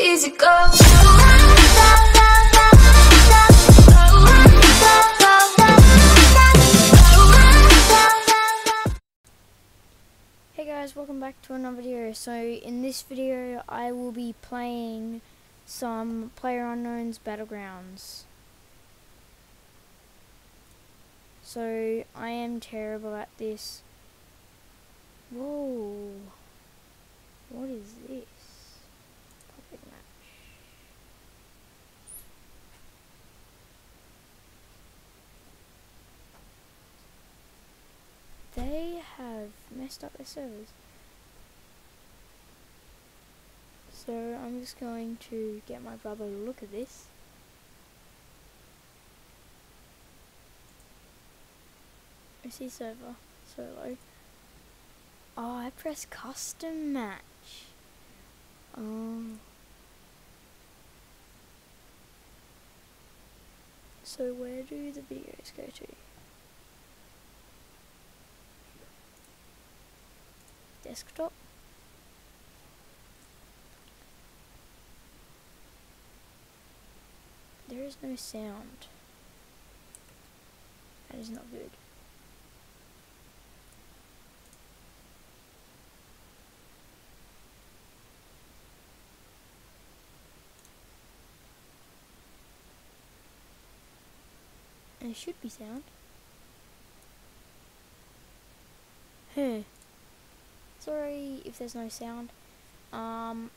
easy go. Hey guys, welcome back to another video. So in this video I will be playing some Player Unknown's Battlegrounds. So I am terrible at this. Whoa. What is this? Puppet match. They have messed up their servers. So I'm just going to get my brother to look at this. OC server solo. Oh, I press custom match. Oh. So where do the videos go to? Desktop. There is no sound. That is not good. There should be sound. Huh. Sorry if there's no sound. Um,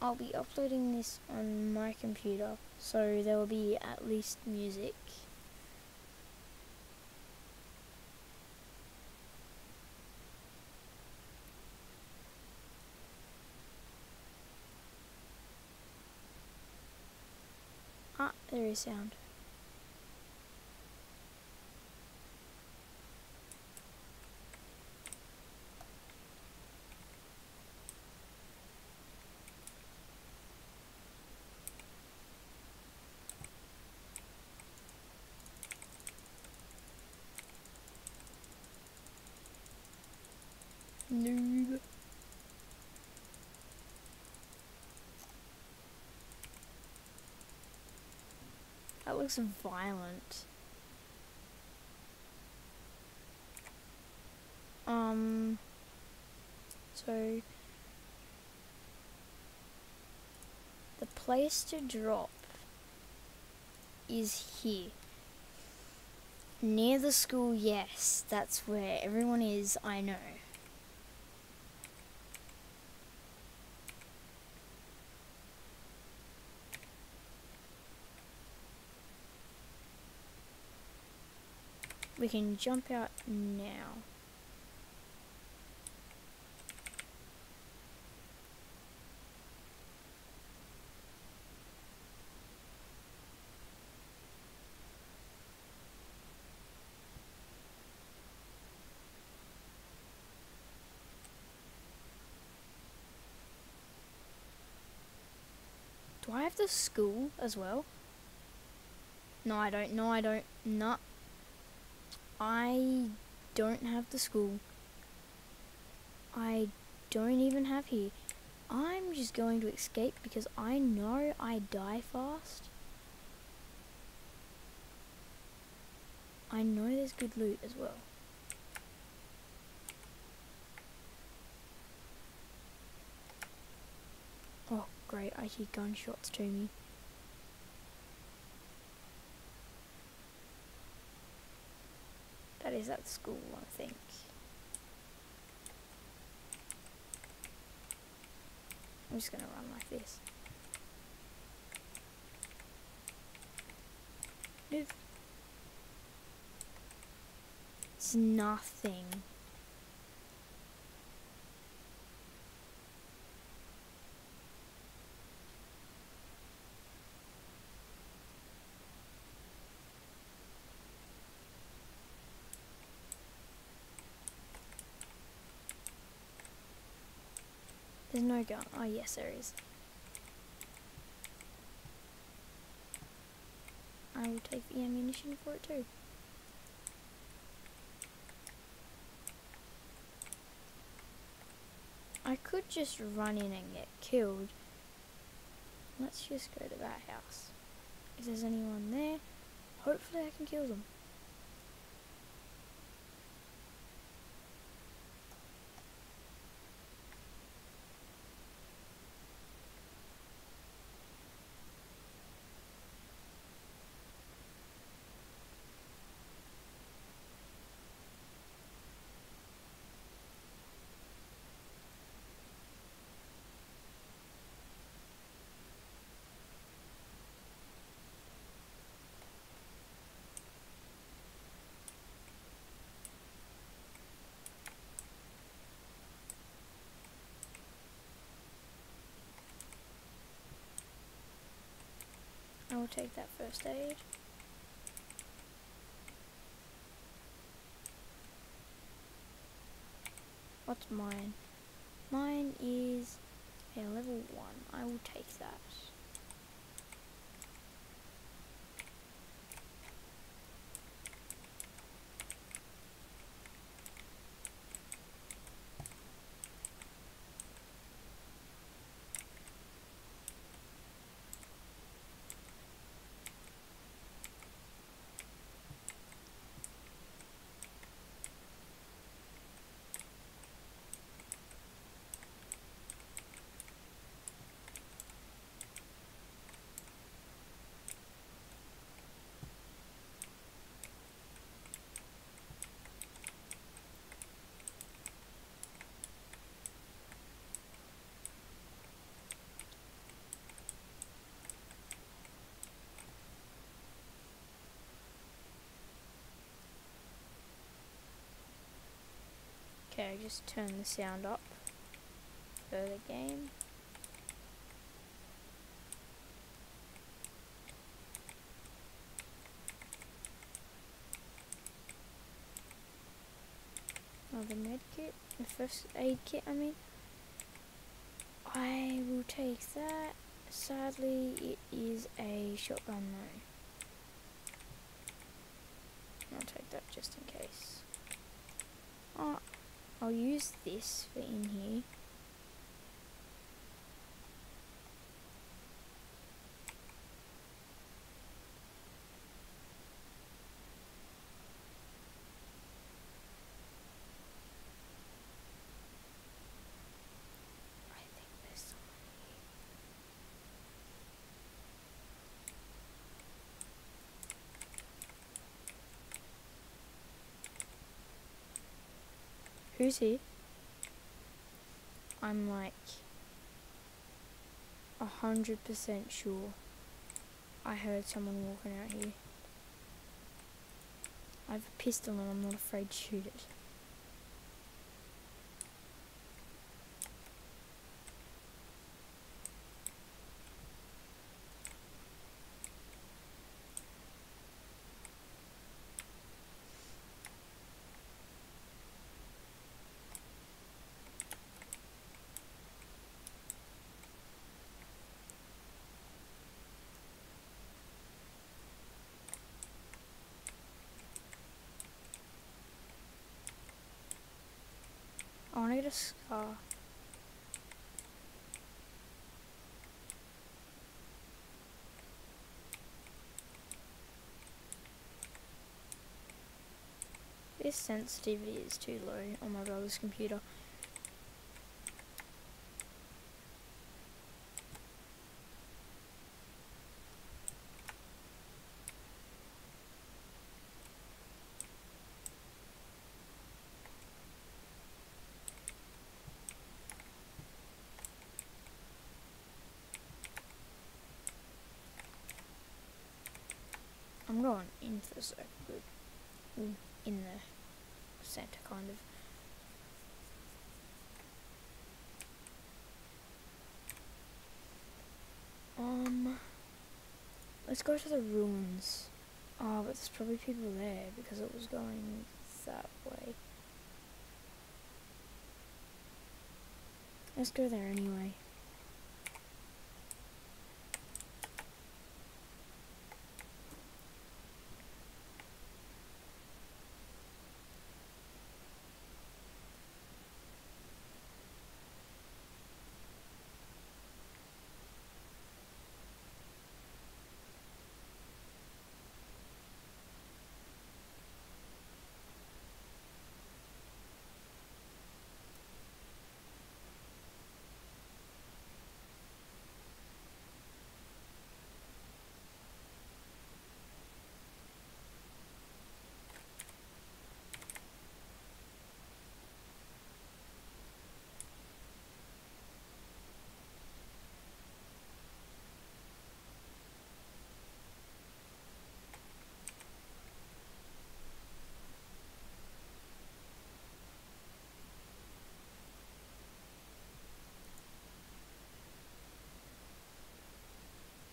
I'll be uploading this on my computer, so there will be at least music. Ah, there is sound. Noob. That looks violent. Um. So. The place to drop is here. Near the school, yes, that's where everyone is, I know. We can jump out now. Do I have the school as well? No, I don't. No, I don't. No. I don't have the school. I don't even have here. I'm just going to escape because I know I die fast. I know there's good loot as well. Oh great, I hear gunshots to me. Is at school, I think. I'm just gonna run like this. Move. It's nothing. There's no gun. Oh, yes, there is. I will take the ammunition for it too. I could just run in and get killed. let's just go to that house. If there's anyone there, hopefully I can kill them. Will take that first aid. What's mine? Mine is a level 1. I will take that. Okay, just turn the sound up for the game. Oh, the med kit, the first aid kit, I mean. I will take that. Sadly, it is a shotgun though. I'll take that just in case. Oh, I'll use this for in here. I think there's someone here. He? I'm like a hundred percent sure I heard someone walking out here. I have a pistol and I'm not afraid to shoot it. I want to get a. This sensitivity is too low on my brother's computer. I'm going into the circle, mm, in the center, kind of. Um, let's go to the ruins. Oh, but there's probably people there because it was going that way. Let's go there anyway.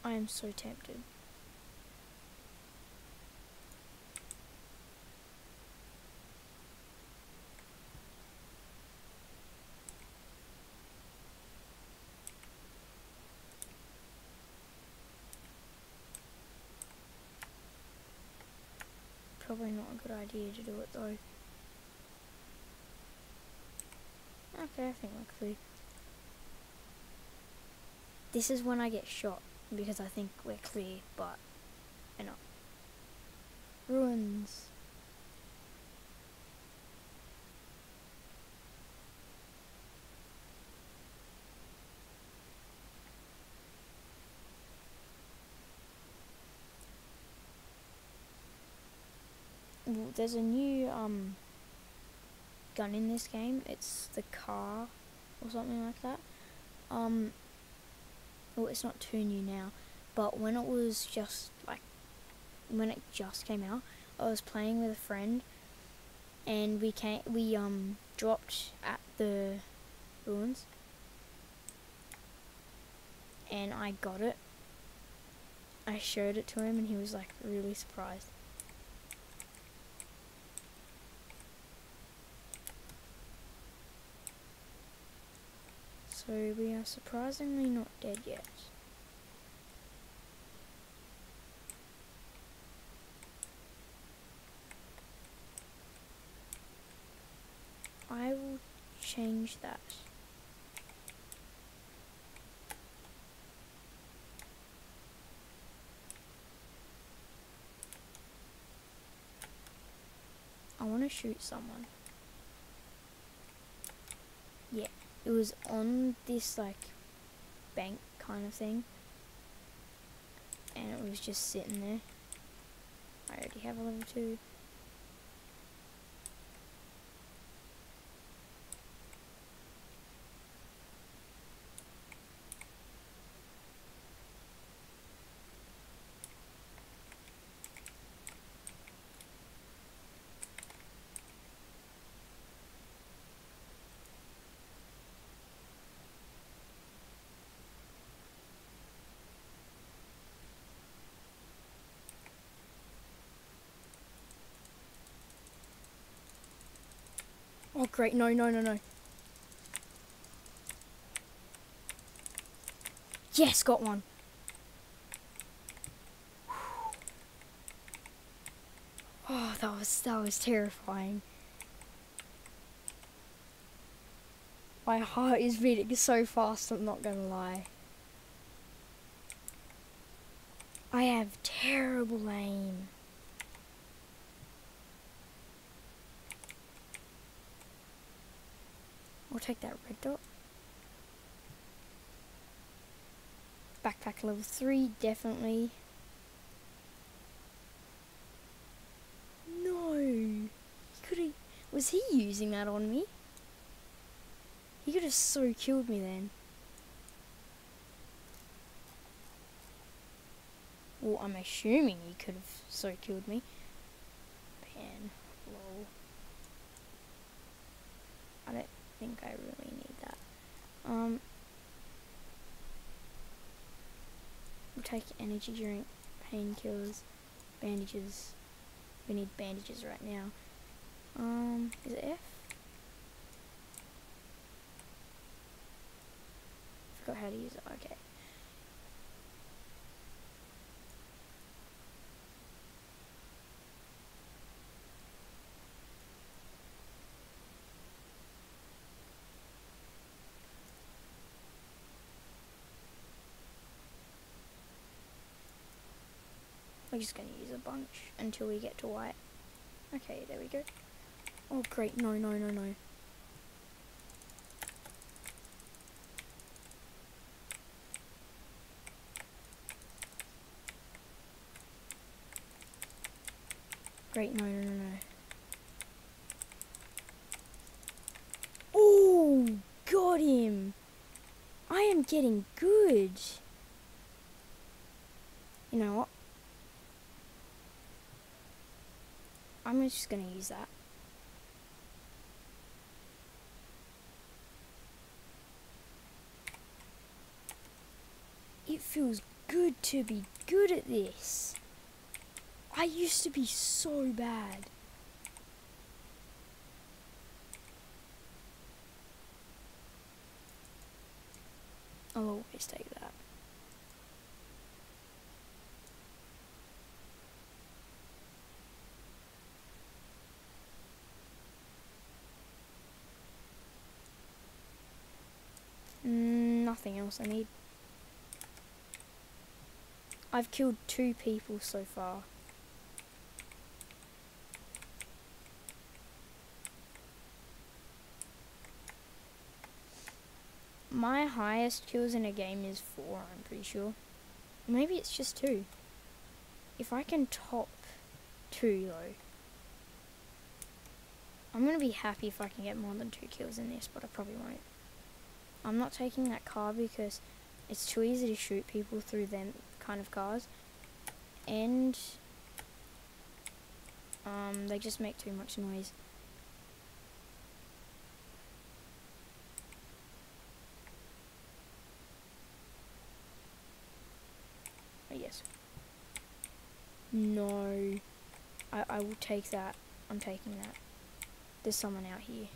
I am so tempted. Probably not a good idea to do it though. Okay, I think we're clear. This is when I get shot because I think we're clear, but we're not. Ruins. Well, there's a new um gun in this game. It's the car or something like that. Um, well, it's not too new now, but when it was just like when it just came out, I was playing with a friend, and we came we um dropped at the ruins, and I got it. I showed it to him, and he was like really surprised. So we are surprisingly not dead yet. I will change that. I want to shoot someone. Yeah it was on this like bank kind of thing. And it was just sitting there. I already have a level 2 Oh great, no, no, no, no. Yes, got one. Oh, that was that was terrifying. My heart is beating so fast, I'm not gonna lie. I have terrible aim. Take that red dot. Backpack level 3, definitely. No! He could have... Was he using that on me? He could have so killed me then. Well, I'm assuming he could have so killed me. Pan. Lol. I don't think I really need that. Um, take energy drink, painkillers, bandages. We need bandages right now. Um, is it F? Forgot how to use it. Okay. We're just going to use a bunch until we get to white. Okay, there we go. Oh great, no, no, no, no. Great, no, no, no, no. Oh, got him. I am getting good. You know what? I'm just going to use that. It feels good to be good at this. I used to be so bad. I'll always take that. Else I need. I've killed two people so far. My highest kills in a game is four, I'm pretty sure. Maybe it's just two. If I can top two though, I'm gonna be happy if I can get more than two kills in this, but I probably won't. I'm not taking that car because it's too easy to shoot people through them kind of cars, and um, they just make too much noise. Oh, yes. No. I, I will take that. I'm taking that. There's someone out here.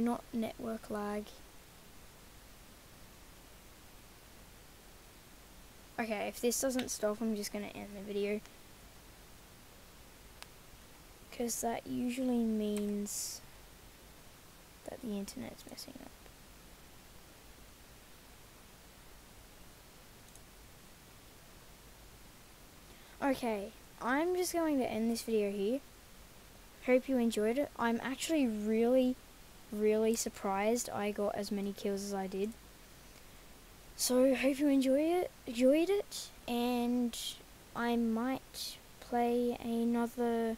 No, not network lag. Okay, if this doesn't stop, I'm just going to end the video. Because that usually means that the internet's messing up. Okay, I'm just going to end this video here. Hope you enjoyed it. I'm actually really, really surprised I got as many kills as I did. So hope you enjoy it, enjoyed it, and I might play another